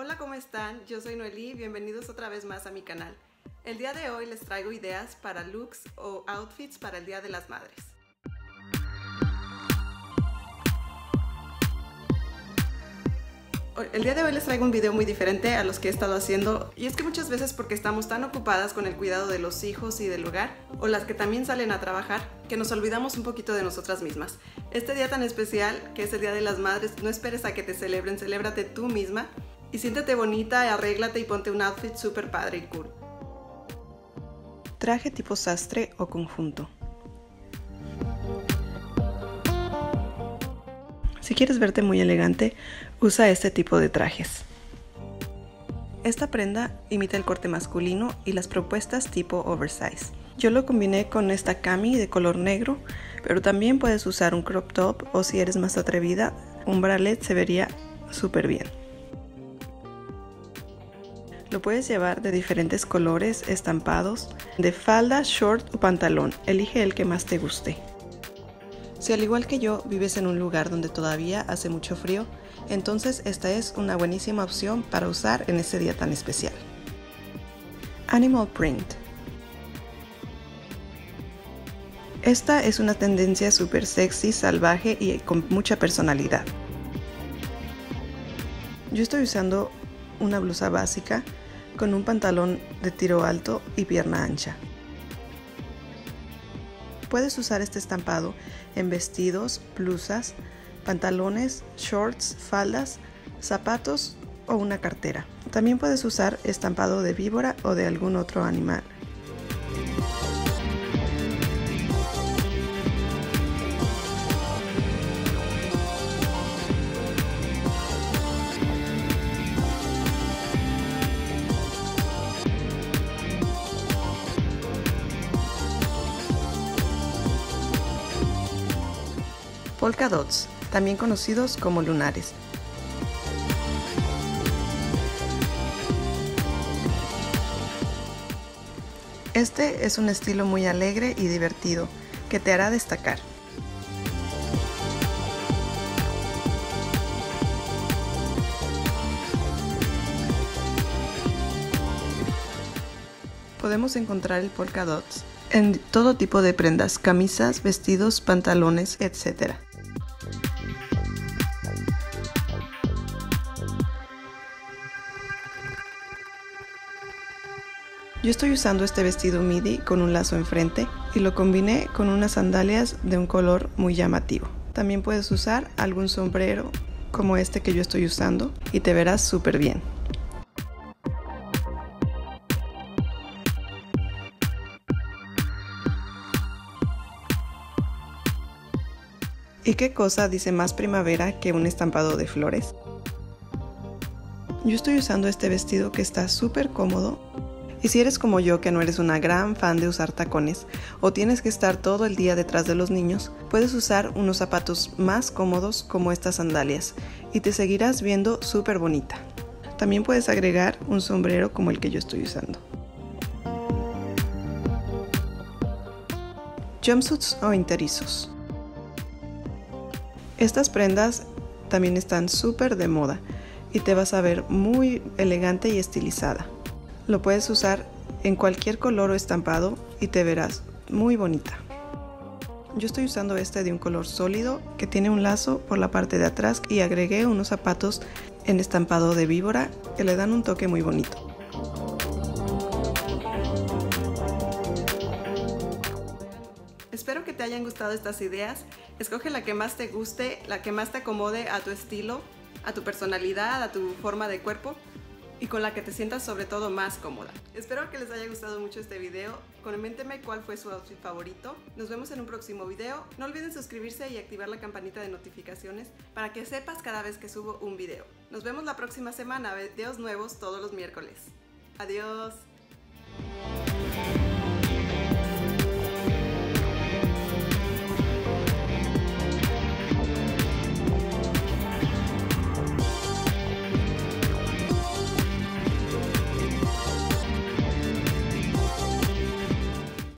Hola, ¿cómo están? Yo soy Noelí, bienvenidos otra vez más a mi canal. El día de hoy les traigo ideas para looks o outfits para el Día de las Madres. El día de hoy les traigo un video muy diferente a los que he estado haciendo y es que muchas veces porque estamos tan ocupadas con el cuidado de los hijos y del hogar o las que también salen a trabajar que nos olvidamos un poquito de nosotras mismas. Este día tan especial que es el Día de las Madres, no esperes a que te celebren, celébrate tú misma y siéntete bonita, arréglate y ponte un outfit súper padre y cool. Traje tipo sastre o conjunto. Si quieres verte muy elegante, usa este tipo de trajes. Esta prenda imita el corte masculino y las propuestas tipo oversize. Yo lo combiné con esta cami de color negro, pero también puedes usar un crop top o si eres más atrevida, un bralette se vería súper bien. Lo puedes llevar de diferentes colores, estampados, de falda, short o pantalón. Elige el que más te guste. Si al igual que yo vives en un lugar donde todavía hace mucho frío, entonces esta es una buenísima opción para usar en este día tan especial. Animal Print Esta es una tendencia súper sexy, salvaje y con mucha personalidad. Yo estoy usando una blusa básica con un pantalón de tiro alto y pierna ancha. Puedes usar este estampado en vestidos, blusas, pantalones, shorts, faldas, zapatos o una cartera. También puedes usar estampado de víbora o de algún otro animal. Polka dots, también conocidos como lunares. Este es un estilo muy alegre y divertido que te hará destacar. Podemos encontrar el polka dots en todo tipo de prendas, camisas, vestidos, pantalones, etc. Yo estoy usando este vestido midi con un lazo enfrente y lo combiné con unas sandalias de un color muy llamativo. También puedes usar algún sombrero como este que yo estoy usando y te verás súper bien. ¿Y qué cosa dice más primavera que un estampado de flores? Yo estoy usando este vestido que está súper cómodo y si eres como yo que no eres una gran fan de usar tacones o tienes que estar todo el día detrás de los niños, puedes usar unos zapatos más cómodos como estas sandalias y te seguirás viendo súper bonita. También puedes agregar un sombrero como el que yo estoy usando. Jumpsuits o interizos. Estas prendas también están súper de moda y te vas a ver muy elegante y estilizada. Lo puedes usar en cualquier color o estampado y te verás muy bonita. Yo estoy usando este de un color sólido que tiene un lazo por la parte de atrás y agregué unos zapatos en estampado de víbora que le dan un toque muy bonito. Espero que te hayan gustado estas ideas. Escoge la que más te guste, la que más te acomode a tu estilo, a tu personalidad, a tu forma de cuerpo y con la que te sientas sobre todo más cómoda. Espero que les haya gustado mucho este video. Coméntenme cuál fue su outfit favorito. Nos vemos en un próximo video. No olviden suscribirse y activar la campanita de notificaciones para que sepas cada vez que subo un video. Nos vemos la próxima semana. Videos nuevos todos los miércoles. Adiós.